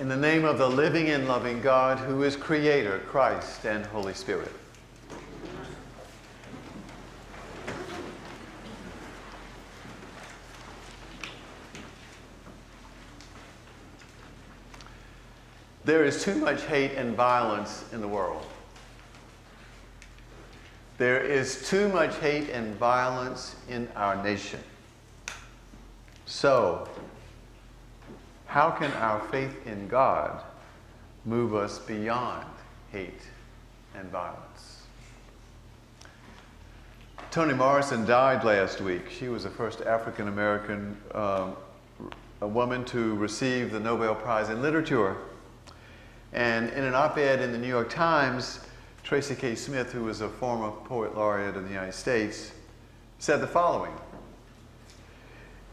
In the name of the living and loving God, who is Creator, Christ, and Holy Spirit. There is too much hate and violence in the world. There is too much hate and violence in our nation. So, how can our faith in God move us beyond hate and violence? Toni Morrison died last week. She was the first African American um, woman to receive the Nobel Prize in Literature. And in an op ed in the New York Times, Tracy K. Smith, who was a former poet laureate of the United States, said the following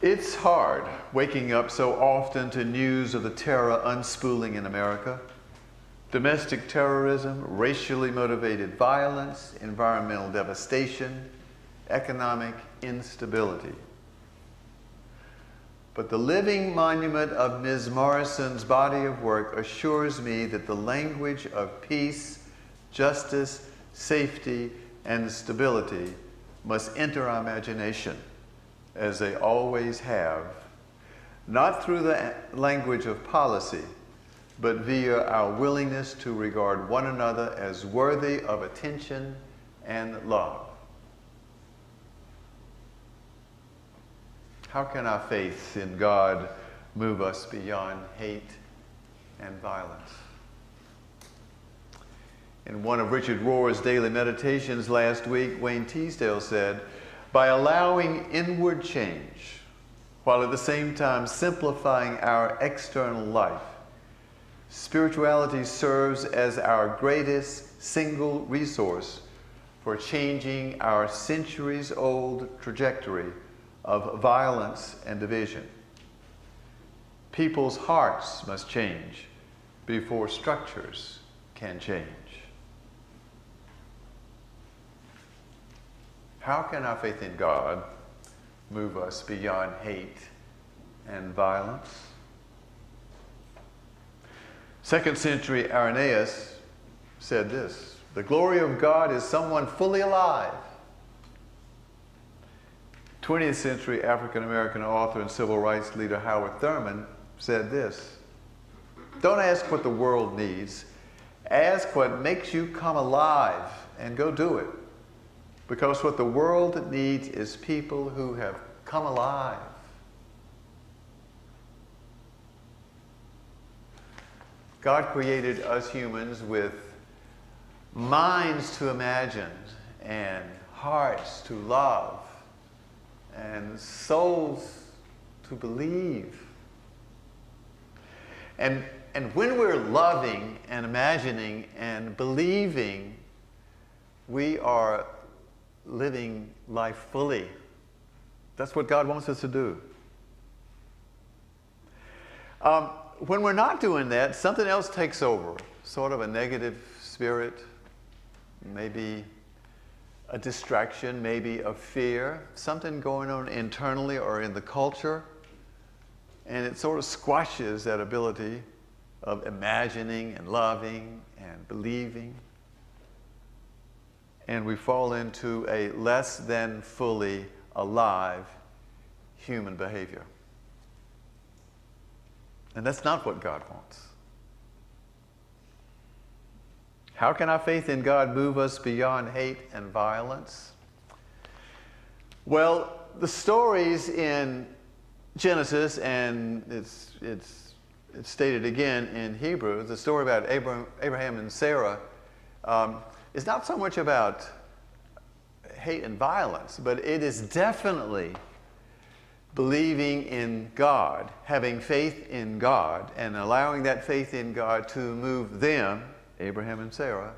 It's hard waking up so often to news of the terror unspooling in America domestic terrorism, racially motivated violence, environmental devastation, economic instability. But the living monument of Ms. Morrison's body of work assures me that the language of peace justice, safety, and stability must enter our imagination, as they always have, not through the language of policy, but via our willingness to regard one another as worthy of attention and love. How can our faith in God move us beyond hate and violence? In one of Richard Rohr's daily meditations last week, Wayne Teasdale said, by allowing inward change, while at the same time simplifying our external life, spirituality serves as our greatest single resource for changing our centuries old trajectory of violence and division. People's hearts must change before structures can change. How can our faith in God move us beyond hate and violence? Second century Irenaeus said this The glory of God is someone fully alive. 20th century African American author and civil rights leader Howard Thurman said this Don't ask what the world needs, ask what makes you come alive and go do it. Because what the world needs is people who have come alive. God created us humans with minds to imagine and hearts to love and souls to believe. And, and when we're loving and imagining and believing, we are living life fully. That's what God wants us to do. Um, when we're not doing that, something else takes over, sort of a negative spirit, maybe a distraction, maybe a fear, something going on internally or in the culture, and it sort of squashes that ability of imagining and loving and believing and we fall into a less than fully alive human behavior. And that's not what God wants. How can our faith in God move us beyond hate and violence? Well, the stories in Genesis, and it's, it's, it's stated again in Hebrew, the story about Abraham, Abraham and Sarah. Um, is not so much about hate and violence, but it is definitely believing in God, having faith in God, and allowing that faith in God to move them, Abraham and Sarah,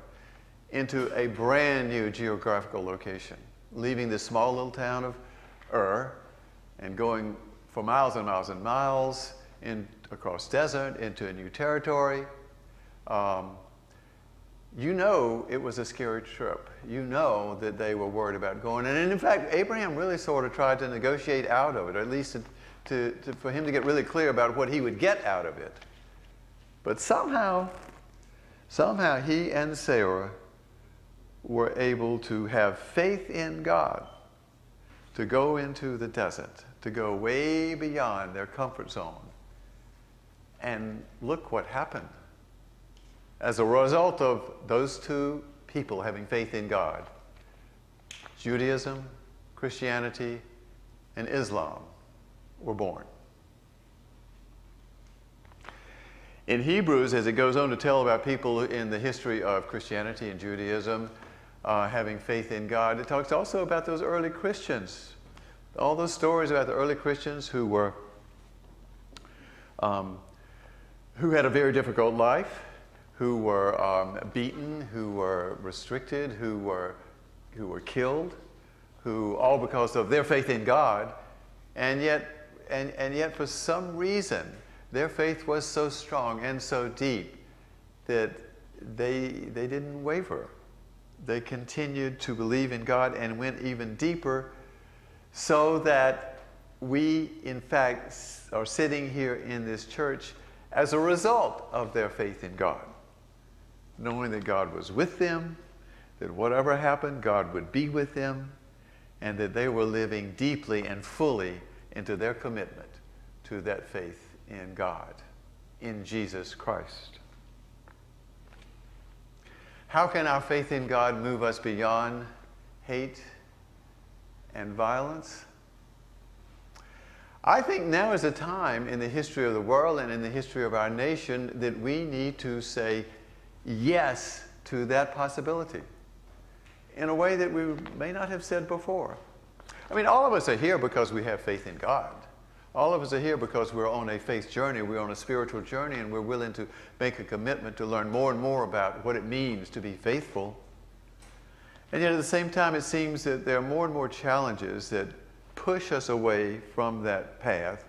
into a brand new geographical location, leaving this small little town of Ur and going for miles and miles and miles in, across desert into a new territory. Um, you know it was a scary trip. You know that they were worried about going. And in fact, Abraham really sort of tried to negotiate out of it, or at least to, to, for him to get really clear about what he would get out of it. But somehow, somehow he and Sarah were able to have faith in God to go into the desert, to go way beyond their comfort zone. And look what happened. As a result of those two people having faith in God, Judaism, Christianity, and Islam were born. In Hebrews, as it goes on to tell about people in the history of Christianity and Judaism uh, having faith in God, it talks also about those early Christians. All those stories about the early Christians who were um, who had a very difficult life, who were um, beaten, who were restricted, who were who were killed, who all because of their faith in God, and yet and, and yet for some reason their faith was so strong and so deep that they, they didn't waver. They continued to believe in God and went even deeper so that we, in fact, are sitting here in this church as a result of their faith in God, knowing that God was with them, that whatever happened, God would be with them, and that they were living deeply and fully into their commitment to that faith in God, in Jesus Christ. How can our faith in God move us beyond hate and violence? I think now is a time in the history of the world and in the history of our nation that we need to say yes to that possibility in a way that we may not have said before. I mean, all of us are here because we have faith in God. All of us are here because we're on a faith journey, we're on a spiritual journey, and we're willing to make a commitment to learn more and more about what it means to be faithful. And yet, at the same time, it seems that there are more and more challenges that push us away from that path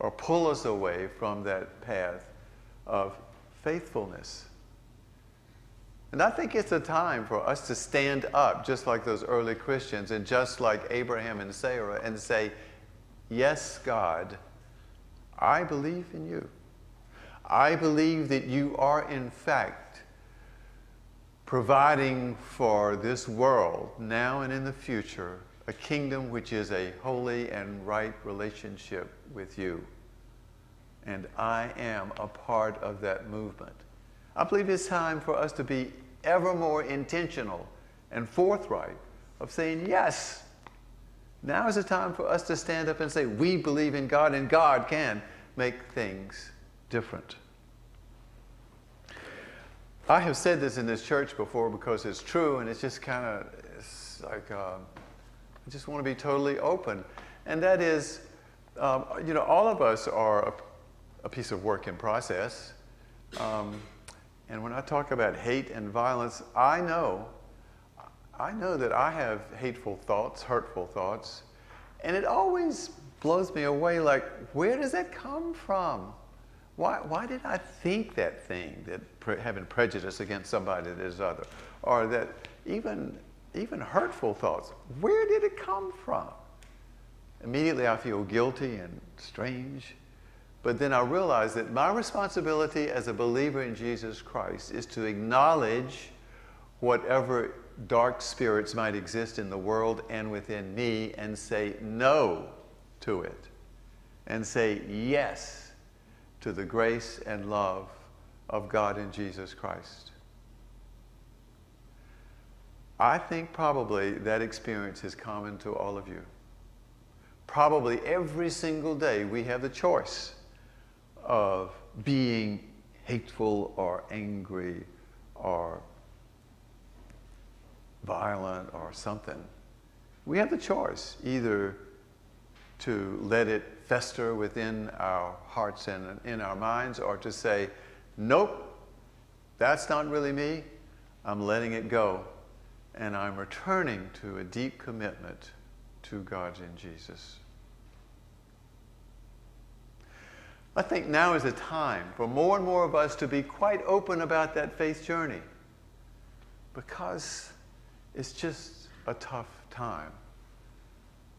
or pull us away from that path of faithfulness. And I think it's a time for us to stand up, just like those early Christians and just like Abraham and Sarah, and say, Yes, God, I believe in you. I believe that you are, in fact, providing for this world, now and in the future, a kingdom which is a holy and right relationship with you. And I am a part of that movement. I believe it's time for us to be ever more intentional and forthright of saying, yes, now is the time for us to stand up and say, we believe in God and God can make things different. I have said this in this church before because it's true and it's just kind of, it's like, uh, I just want to be totally open. And that is, um, you know, all of us are a, a piece of work in process. Um, and when I talk about hate and violence, I know I know that I have hateful thoughts, hurtful thoughts, and it always blows me away like, where does that come from? Why, why did I think that thing, that pre- having prejudice against somebody that is other? Or that even, even hurtful thoughts, where did it come from? Immediately I feel guilty and strange. But then I realized that my responsibility as a believer in Jesus Christ is to acknowledge whatever dark spirits might exist in the world and within me and say no to it and say yes to the grace and love of God in Jesus Christ. I think probably that experience is common to all of you. Probably every single day we have the choice of being hateful or angry or violent or something, we have the choice either to let it fester within our hearts and in our minds or to say, nope, that's not really me. I'm letting it go and I'm returning to a deep commitment to God in Jesus. I think now is a time for more and more of us to be quite open about that faith journey because it's just a tough time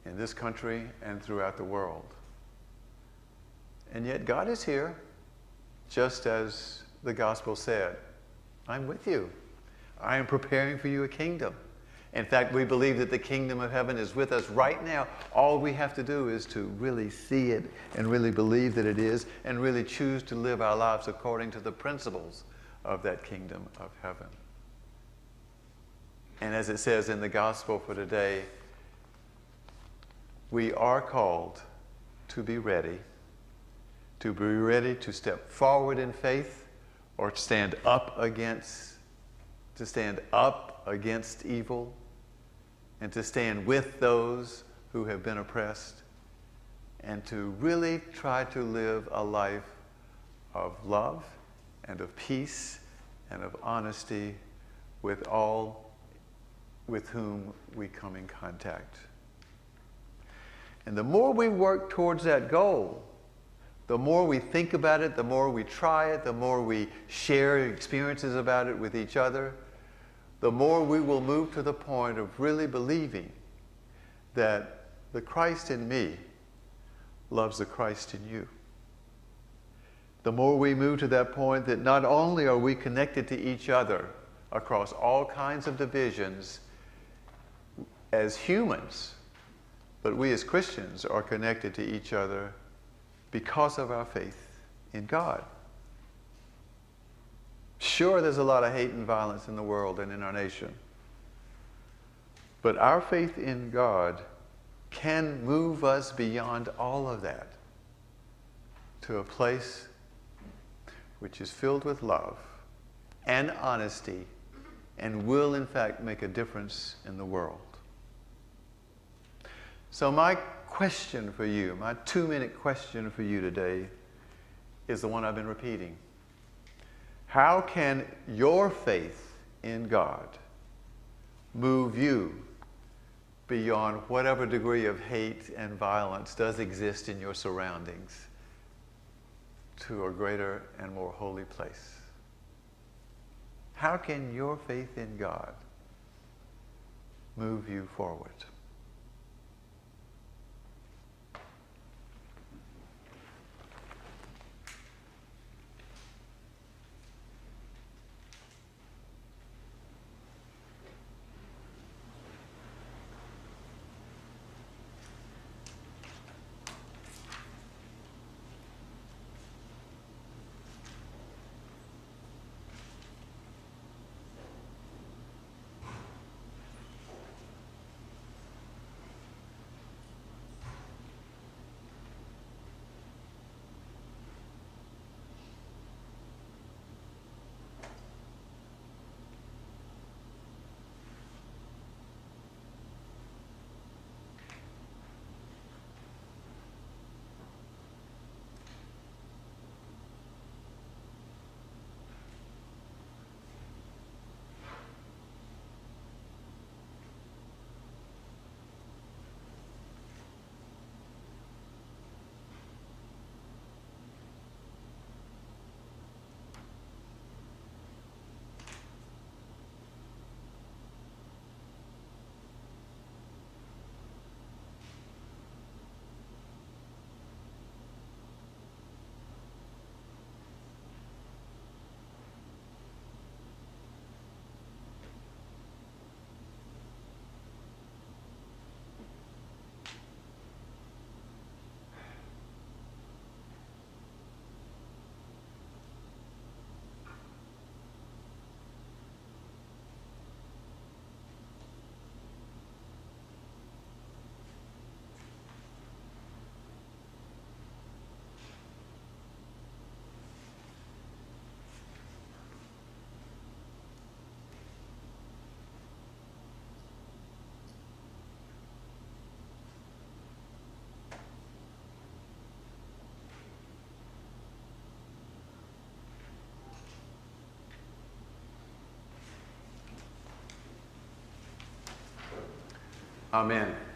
in this country and throughout the world. And yet God is here, just as the gospel said. I'm with you. I am preparing for you a kingdom. In fact, we believe that the kingdom of heaven is with us right now. All we have to do is to really see it and really believe that it is and really choose to live our lives according to the principles of that kingdom of heaven. And as it says in the gospel for today, we are called to be ready, to be ready to step forward in faith or stand up against, to stand up against evil and to stand with those who have been oppressed and to really try to live a life of love and of peace and of honesty with all with whom we come in contact. And the more we work towards that goal, the more we think about it, the more we try it, the more we share experiences about it with each other, the more we will move to the point of really believing that the Christ in me loves the Christ in you. The more we move to that point that not only are we connected to each other across all kinds of divisions as humans, but we as Christians are connected to each other because of our faith in God. Sure, there's a lot of hate and violence in the world and in our nation. But our faith in God can move us beyond all of that to a place which is filled with love and honesty and will, in fact, make a difference in the world. So, my question for you, my two minute question for you today, is the one I've been repeating. How can your faith in God move you beyond whatever degree of hate and violence does exist in your surroundings to a greater and more holy place? How can your faith in God move you forward? Amen.